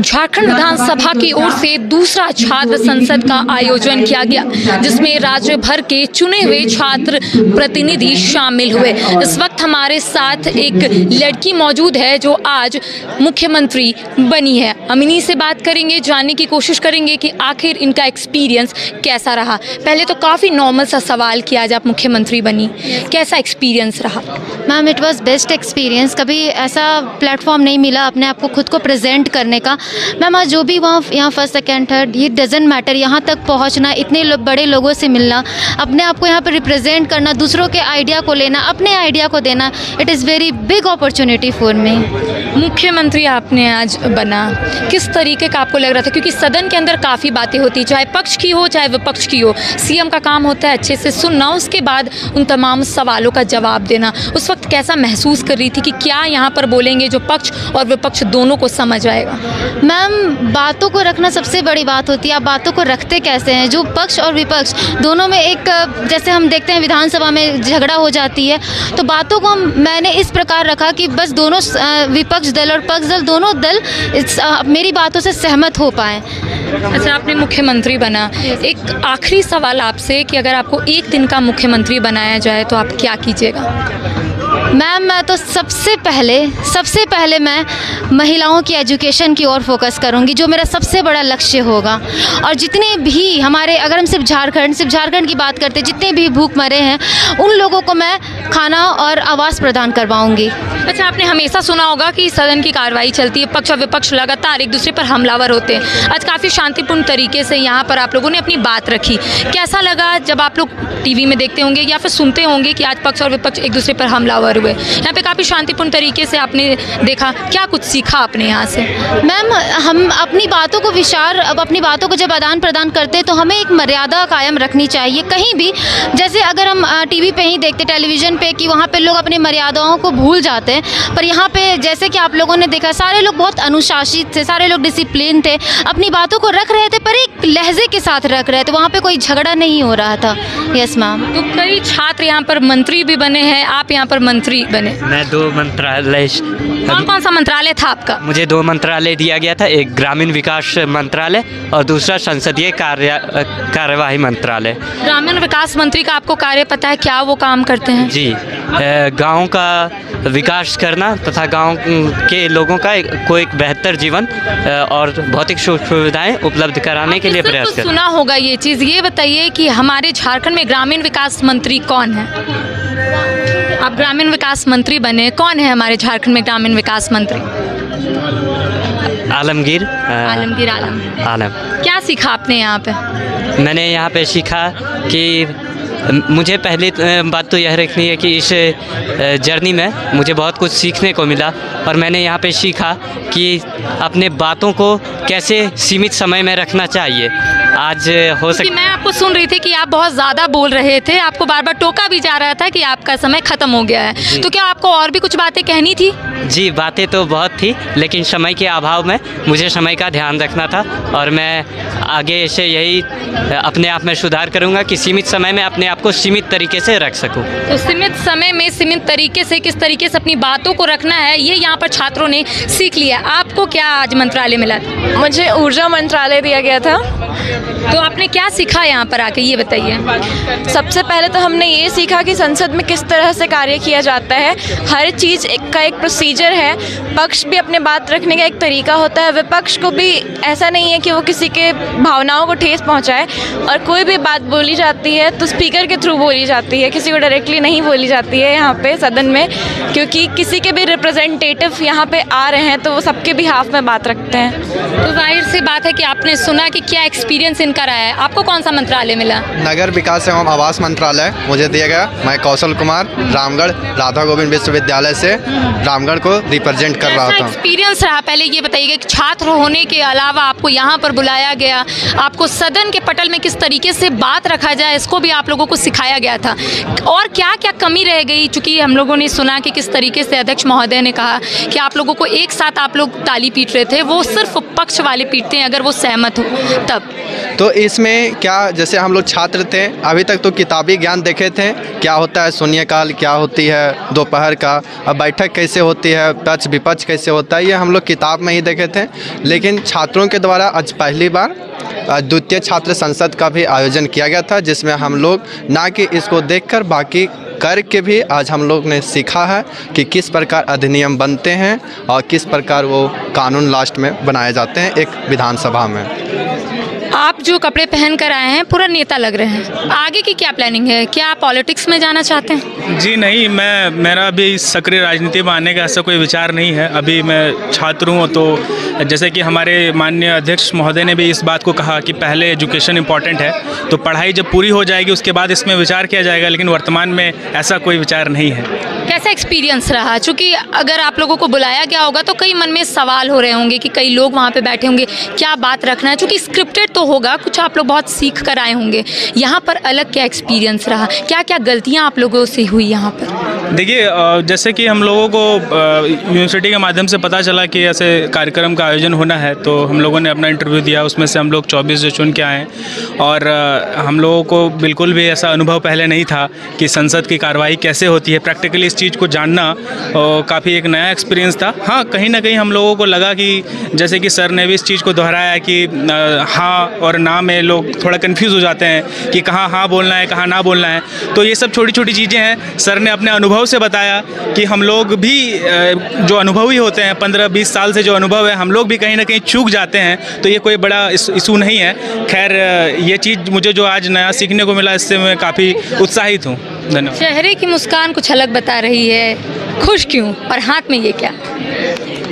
झारखंड विधानसभा की ओर से दूसरा छात्र संसद का आयोजन किया गया, जिसमें राज्य भर के चुने हुए छात्र प्रतिनिधि शामिल हुए। इस वक्त हमारे साथ एक लड़की मौजूद है जो आज मुख्यमंत्री बनी है। इन्हीं से बात करेंगे, जानने की कोशिश करेंगे कि आखिर इनका एक्सपीरियंस कैसा रहा। पहले तो काफ़ी नॉर्मल सा सवाल किया आज आप मुख्यमंत्री बनी। कैसा एक्सपीरियंस रहा? Ma'am it was best experience कभी ऐसा प्लेटफॉर्म नहीं मिला, अपने आप को खुद को प्रेजेंट करने का। मैम आज जो भी वहाँ यहाँ फ़र्स्ट सेकेंड थर्ड ये डजेंट मैटर यहाँ तक पहुँचना इतने लो, बड़े लोगों से मिलना अपने आप को यहाँ पर रिप्रेजेंट करना दूसरों के आइडिया को लेना अपने आइडिया को देना it is very big opportunity for me मुख्यमंत्री आपने आज बना। किस तरीके का आपको लग रहा था? क्योंकि सदन के अंदर काफ़ी बातें होती चाहे पक्ष की हो चाहे विपक्ष की हो सीएम का काम होता है अच्छे से सुनना उसके बाद उन तमाम सवालों का जवाब देना। उस वक्त कैसा महसूस कर रही थी कि क्या यहाँ पर बोलेंगे जो पक्ष और विपक्ष दोनों को समझ आएगा? मैम बातों को रखना सबसे बड़ी बात होती है। आप बातों को रखते कैसे हैं? जो पक्ष और विपक्ष दोनों में एक जैसे हम देखते हैं विधानसभा में झगड़ा हो जाती है तो बातों को मैंने इस प्रकार रखा कि बस दोनों अ, विपक्ष दल और पक्ष दल दोनों दल इस, आ, मेरी बातों से सहमत हो पाए। अच्छा आपने मुख्यमंत्री बना। एक आखिरी सवाल आपसे कि अगर आपको एक दिन का मुख्यमंत्री बनाया जाए तो आप क्या कीजिएगा? मैम मैं तो सबसे पहले सबसे पहले मैं महिलाओं की एजुकेशन की ओर फोकस करूँगी, जो मेरा सबसे बड़ा लक्ष्य होगा। और जितने भी हमारे, अगर हम सिर्फ़ झारखंड सिर्फ़ झारखंड की बात करते, जितने भी भूख मरे हैं, उन लोगों को मैं खाना और आवास प्रदान करवाऊँगी। अच्छा आपने हमेशा सुना होगा कि सदन की कार्रवाई चलती है, पक्ष और विपक्ष लगातार एक दूसरे पर हमलावर होते हैं। आज काफ़ी शांतिपूर्ण तरीके से यहाँ पर आप लोगों ने अपनी बात रखी। कैसा लगा जब आप लोग टीवी में देखते होंगे या फिर सुनते होंगे कि आज पक्ष और विपक्ष एक दूसरे पर हमलावर हुए। यहाँ पे काफ़ी शांतिपूर्ण तरीके से आपने देखा क्या कुछ सीखा आपने यहाँ से? मैम हम अपनी बातों को विचार अब अपनी बातों को जब आदान प्रदान करते हैं तो हमें एक मर्यादा कायम रखनी चाहिए। कहीं भी जैसे अगर हम टीवी पे ही देखते टेलीविज़न पे कि वहाँ पे लोग अपनी मर्यादाओं को भूल जाते हैं पर यहाँ पे जैसे कि आप लोगों ने देखा सारे लोग बहुत अनुशासित थे सारे लोग डिसिप्लिन थे अपनी बातों को रख रहे थे पर एक लहजे के साथ रख रहे थे वहाँ पे कोई झगड़ा नहीं हो रहा था। Yes ma'am. तो कई छात्र यहाँ पर मंत्री भी बने हैं आप यहाँ पर मंत्री बने। मैं दो मंत्रालय कौन कौन सा मंत्रालय था आपका? मुझे दो मंत्रालय दिया गया था एक ग्रामीण विकास मंत्रालय और दूसरा संसदीय कार्य कार्यवाही मंत्रालय। ग्रामीण विकास मंत्री का आपको कार्य पता है क्या वो काम करते हैं? जी गाँव का विकास करना तथा गाँव के लोगों का को एक बेहतर जीवन और भौतिक सुख सुविधाएँ उपलब्ध कराने के लिए प्रयास सिर्फ़ कर। सुना होगा ये चीज़। ये बताइए कि हमारे झारखंड में ग्रामीण विकास मंत्री कौन है? आप ग्रामीण विकास मंत्री बने कौन है हमारे झारखंड में ग्रामीण विकास मंत्री? आलमगीर आलमगीर आलम। आलम। क्या सीखा आपने यहाँ पे? मैंने यहाँ पे सीखा कि मुझे पहली बात तो यह रखनी है कि इस जर्नी में मुझे बहुत कुछ सीखने को मिला और मैंने यहाँ पे सीखा कि अपने बातों को कैसे सीमित समय में रखना चाहिए। आज हो क्योंकि सक मैं आपको सुन रही थी कि आप बहुत ज़्यादा बोल रहे थे आपको बार बार टोका भी जा रहा था कि आपका समय ख़त्म हो गया है। तो क्या आपको और भी कुछ बातें कहनी थी? जी बातें तो बहुत थी लेकिन समय के अभाव में मुझे समय का ध्यान रखना था और मैं आगे से यही अपने आप में सुधार करूँगा कि सीमित समय में अपने आप को सीमित तरीके से रख सकूँ। तो सीमित समय में सीमित तरीके से किस तरीके से अपनी बातों को रखना है ये यहाँ पर छात्रों ने सीख लिया। आपको क्या आज मंत्रालय मिला था? मुझे ऊर्जा मंत्रालय दिया गया था। तो आपने क्या सीखा यहाँ पर आके, ये बताइए? सबसे पहले तो हमने ये सीखा कि संसद में किस तरह से कार्य किया जाता है। हर चीज़ एक का एक प्रोसीजर है। पक्ष भी अपने बात रखने का एक तरीका होता है। विपक्ष को भी ऐसा नहीं है कि वो किसी के भावनाओं को ठेस पहुँचाए और कोई भी बात बोली जाती है तो स्पीकर के थ्रू बोली जाती है। किसी को डायरेक्टली नहीं बोली जाती है यहाँ पे सदन में, क्योंकि किसी के भी रिप्रेजेंटेटिव यहाँ पे आ रहे हैं तो वो सबके भी हाफ़ में बात रखते हैं। तो ज़ाहिर सी बात है कि आपने सुना कि क्या एक्सपीरियंस इनका रहा है? आपको कौन सा मंत्रालय मिला? नगर विकास एवं आवास मंत्रालय मुझे दिया गया। मैं कौशल कुमार रामगढ़ राधा गोविंद विश्वविद्यालय से रामगढ़ को रिप्रेजेंट कर रहा था। एक्सपीरियंस रहा? पहले ये बताइएगा कि छात्र होने के अलावा आपको यहाँ पर बुलाया गया। आपको सदन के पटल में किस तरीके से बात रखा जाए इसको भी आप लोगों को सिखाया गया था। और क्या क्या कमी रह गई? चूँकि हम लोगों ने सुना कि किस तरीके से अध्यक्ष महोदय ने कहा कि आप लोगों को एक साथ आप लोग ताली पीट रहे थे वो सिर्फ़ पक्ष वाले पीटते हैं अगर वो सहमत हो तब। तो इसमें क्या, जैसे हम लोग छात्र थे, अभी तक तो किताबी ज्ञान देखे थे, क्या होता है शून्यकाल क्या होती है दोपहर का, अब बैठक कैसे होती है, पक्ष विपक्ष कैसे होता है, ये हम लोग किताब में ही देखे थे। लेकिन छात्रों के द्वारा आज पहली बार द्वितीय छात्र संसद का भी आयोजन किया गया था, जिसमें हम लोग ना कि इसको देखकर, बाकी करके भी आज हम लोग ने सीखा है कि किस प्रकार अधिनियम बनते हैं और किस प्रकार वो कानून लास्ट में बनाए जाते हैं एक विधानसभा में। आप जो कपड़े पहन कर आए हैं, पूरा नेता लग रहे हैं। आगे की क्या प्लानिंग है? क्या आप पॉलिटिक्स में जाना चाहते हैं? जी नहीं, मैं, मेरा अभी सक्रिय राजनीति में आने का ऐसा कोई विचार नहीं है। अभी मैं छात्र हूँ तो जैसे कि हमारे माननीय अध्यक्ष महोदय ने भी इस बात को कहा कि पहले एजुकेशन इंपॉर्टेंट है तो पढ़ाई जब पूरी हो जाएगी, उसके बाद इसमें विचार किया जाएगा, लेकिन वर्तमान में ऐसा कोई विचार नहीं है। कैसा एक्सपीरियंस रहा? चूँकि अगर आप लोगों को बुलाया गया होगा तो कई मन में सवाल हो रहे होंगे कि कई लोग वहाँ पे बैठे होंगे, क्या बात रखना है? चूँकि स्क्रिप्टेड तो होगा, कुछ आप लोग बहुत सीख कर आए होंगे। यहाँ पर अलग क्या एक्सपीरियंस रहा? क्या क्या गलतियाँ आप लोगों से हुई यहाँ पर? देखिए जैसे कि हम लोगों को यूनिवर्सिटी के माध्यम से पता चला कि ऐसे कार्यक्रम का आयोजन होना है तो हम लोगों ने अपना इंटरव्यू दिया, उसमें से हम लोग 24 जो चुन के आए और हम लोगों को बिल्कुल भी ऐसा अनुभव पहले नहीं था कि संसद की कार्रवाई कैसे होती है। प्रैक्टिकली इस चीज़ को जानना काफ़ी एक नया एक्सपीरियंस था। हाँ कहीं ना कहीं हम लोगों को लगा कि, जैसे कि सर ने भी इस चीज़ को दोहराया कि हाँ और ना में लोग थोड़ा कन्फ्यूज़ हो जाते हैं कि कहाँ हाँ बोलना है, कहाँ ना बोलना है। तो ये सब छोटी छोटी चीज़ें हैं। सर ने अपने अनुभव से बताया कि हम लोग भी जो अनुभवी होते हैं, पंद्रह बीस साल से जो अनुभव है, हम लोग भी कहीं ना कहीं चूक जाते हैं। तो ये कोई बड़ा इशू नहीं है। खैर ये चीज़ मुझे जो आज नया सीखने को मिला, इससे मैं काफ़ी उत्साहित हूँ। धन्यवाद। चेहरे की मुस्कान कुछ अलग बता रही है। खुश क्यों? और हाथ में ये क्या?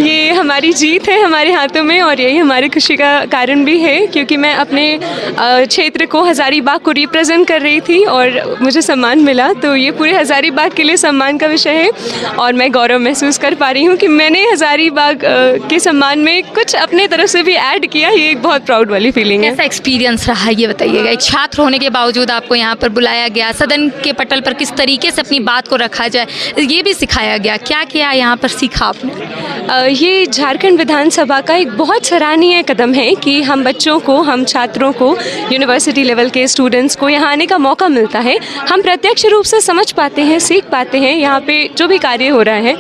ये हमारी जीत है हमारे हाथों में और यही हमारी खुशी का कारण भी है क्योंकि मैं अपने क्षेत्र को हज़ारीबाग को रिप्रेजेंट कर रही थी और मुझे सम्मान मिला। तो ये पूरे हज़ारीबाग के लिए सम्मान का विषय है और मैं गौरव महसूस कर पा रही हूँ कि मैंने हज़ारीबाग के सम्मान में कुछ अपने तरफ़ से भी ऐड किया। ये एक बहुत प्राउड वाली फीलिंग है। कैसा एक्सपीरियंस रहा ये बताइएगा। एक छात्र होने के बावजूद आपको यहाँ पर बुलाया गया। सदन के पटल पर किस तरीके से अपनी बात को रखा जाए ये भी सिखाया गया। क्या किया यहाँ पर सीखा आपने? ये झारखंड विधानसभा का एक बहुत सराहनीय कदम है कि हम बच्चों को हम छात्रों को यूनिवर्सिटी लेवल के स्टूडेंट्स को यहाँ आने का मौका मिलता है। हम प्रत्यक्ष रूप से समझ पाते हैं सीख पाते हैं यहाँ पे जो भी कार्य हो रहा है।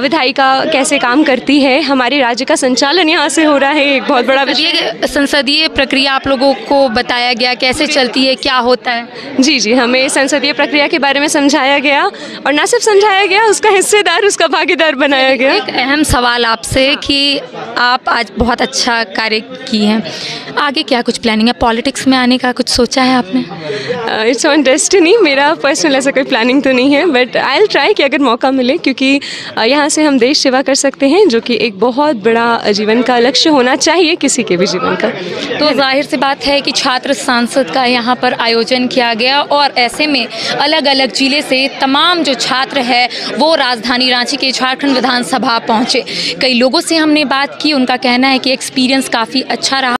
विधायिका कैसे काम करती है हमारे राज्य का संचालन यहाँ से हो रहा है एक बहुत बड़ा विषय संसदीय प्रक्रिया आप लोगों को बताया गया कैसे चलती है क्या होता है? जी जी हमें संसदीय प्रक्रिया के बारे में समझाया गया और न सिर्फ़ समझाया गया उसका हिस्सेदार उसका भागीदार बनाया गया। एक अहम सवाल आपसे कि आप आज बहुत अच्छा कार्य किए हैं। आगे क्या कुछ प्लानिंग है? पॉलिटिक्स में आने का कुछ सोचा है आपने? इट्स ऑन डेस्टिनी मेरा पर्सनल ऐसा कोई प्लानिंग तो नहीं है बट आई एल ट्राई कि अगर मौका मिले क्योंकि uh, यहाँ से हम देश सेवा कर सकते हैं जो कि एक बहुत बड़ा जीवन का लक्ष्य होना चाहिए किसी के भी जीवन का। तो ज़ाहिर सी बात है कि छात्र सांसद का यहाँ पर आयोजन किया गया और ऐसे में अलग अलग ज़िले से तमाम जो छात्र है वो राजधानी रांची के झारखंड विधानसभा पहुँचे। कई लोगों से हमने बात की उनका कहना है कि एक्सपीरियंस काफ़ी अच्छा रहा।